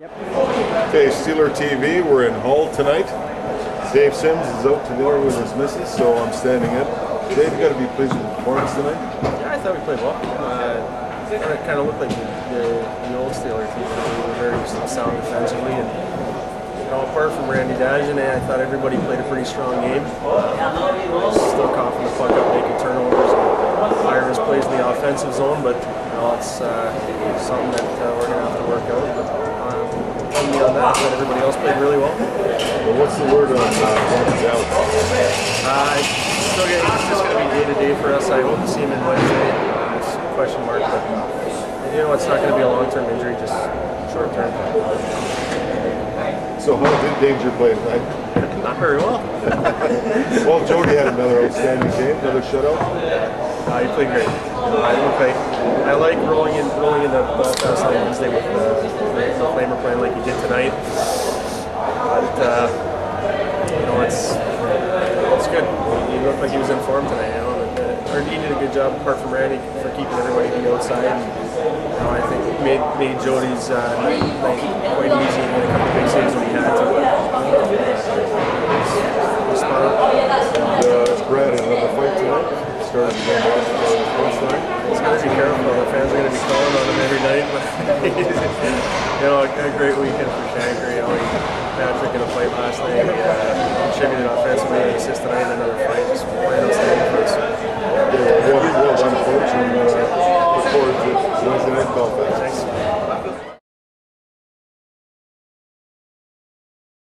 Okay, Steeler TV, we're in Hull tonight. Dave Sims is out to dinner with his missus, so I'm standing in. Dave, you got to be pleased with the performance tonight. Yeah, I thought we played well. Uh, it kind of looked like the, the, the old Steeler team. We were very sound defensively, and you know, apart from Randy Dajane, I thought everybody played a pretty strong game. Uh, still coughing the puck up, making turnovers, his plays in the offensive zone, but you know, it's uh, something that uh, we're gonna have to work out. But uh, that, I thought everybody else played really well. Well, what's the word on uh, out? Uh, still gonna, it's just going to be day to day for us. I hope to see him in Wednesday. Uh, it's a question mark, but you know it's not going to be a long term injury, just short term. So how did Danger play tonight? Not very well. Well, Jody had another outstanding game, another shutout. Uh, he played great. I look like I like rolling in rolling in the Belfast on Wednesday with the, the flamer playing like he did tonight. But uh, you know it's it's good. He looked like he was in form tonight. You know, and, uh, he did a good job apart from Randy for keeping everybody to the outside. And, you know, I think made made Jody's uh, night, night quite easy in a couple big saves when he had to. He's smart. And, uh, Brad had another fight tonight. Started the game off the first line. He's got to be careful. The fans are going to be calling on him. You know, a, great weekend for Shanker. You know, he Patrick in a fight last night. He uh, contributed offensively, an assist tonight, and another fight. Just playing outstanding for us. Yeah, well, well done, coach, and uh, look forward to Wednesday night Belfast. Thanks.